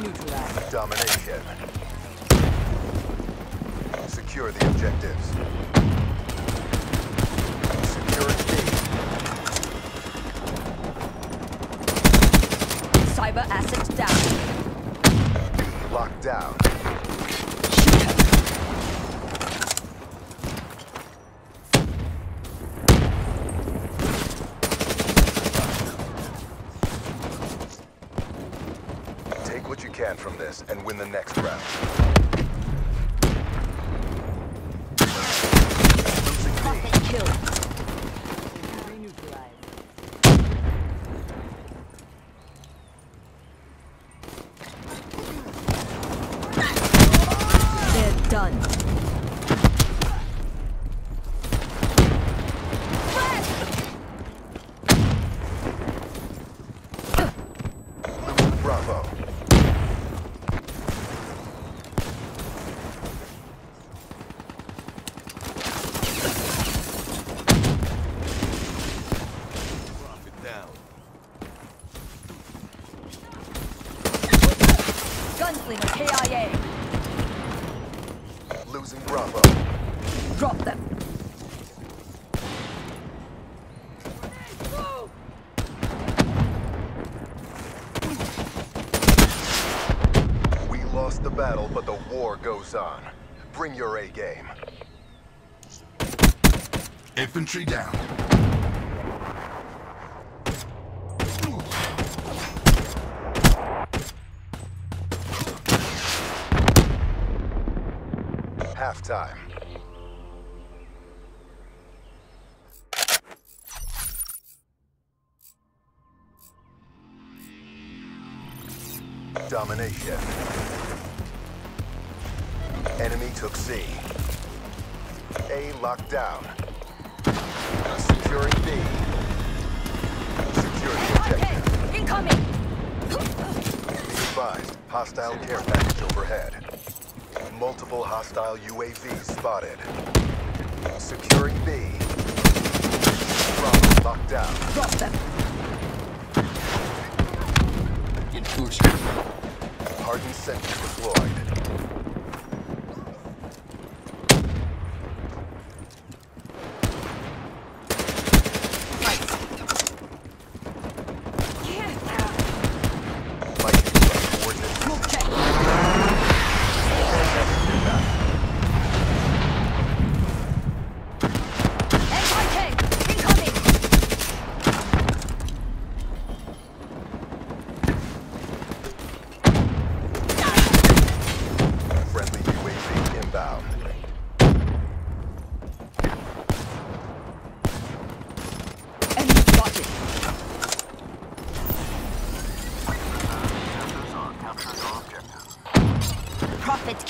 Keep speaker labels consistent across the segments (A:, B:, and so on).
A: neutralized.
B: Domination. Secure the objectives. Secure B.
A: Cyber asset down.
B: Locked down. From this and win the next round. Battle, but the war goes on. Bring your A game.
C: Infantry down.
B: Halftime. Domination. Enemy took C. A locked down. Securing B. Secure the objective.
A: Incoming.
B: Advised, hostile care package overhead. Multiple hostile UAVs spotted. Securing B. Bravo locked down.
A: Drop them.
B: Hardened sentry deployed. Mike, coordinates.
A: Okay. NYK, incoming.
B: Friendly UAV inbound.
A: Enemy spotted.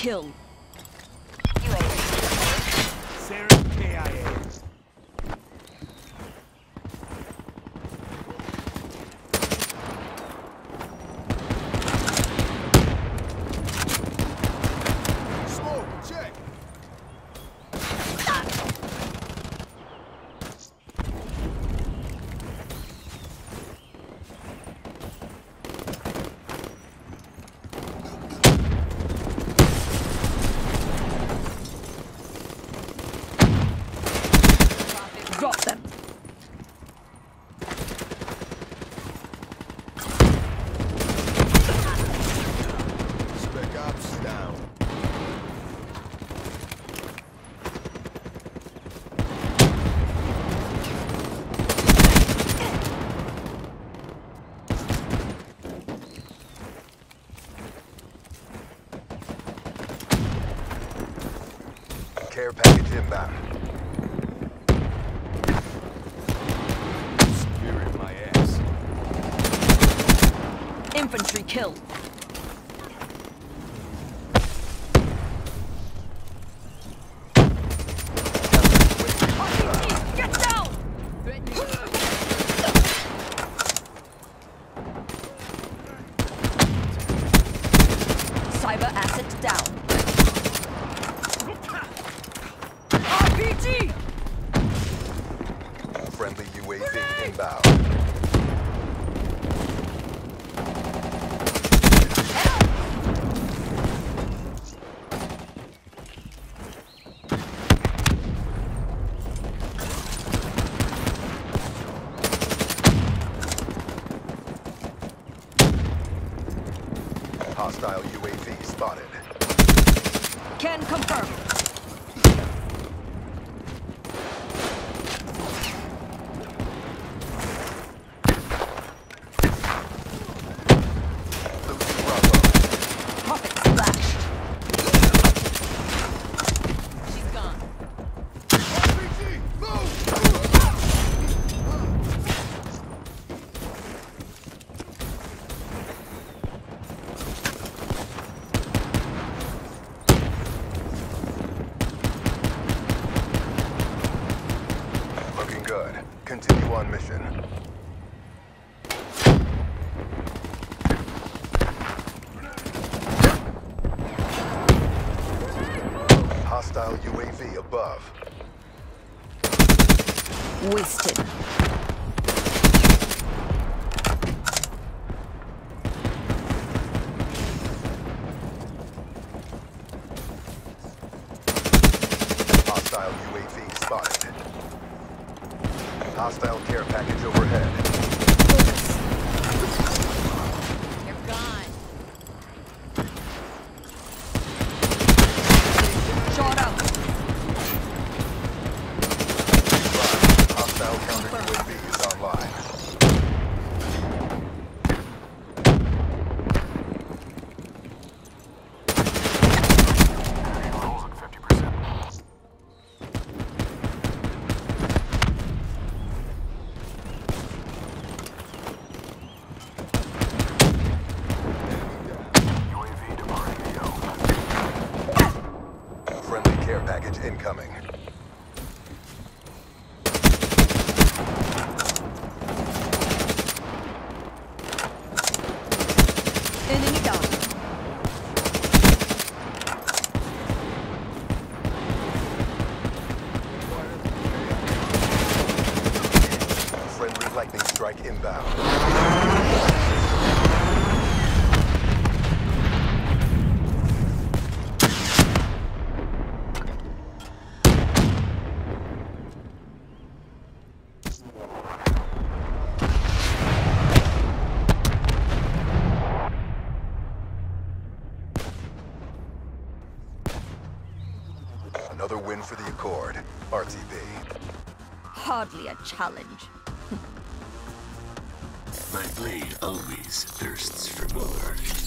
A: Prophet
B: Care package inbound.
D: Spirit my ass.
A: Infantry killed.
B: UAV inbound. Hostile UAV spotted.
A: Can confirm.
B: Hostile UAV above.
A: Wasted.
B: Hostile UAV spotted. Hostile care package overhead.
A: You're gone. Shot out.
B: Hostile counter UAV is online. Friendly care package incoming.
A: Enemy down.
B: Friendly lightning strike inbound. Another win for the Accord. RTB.
A: Hardly a challenge.
E: My blade always thirsts for more.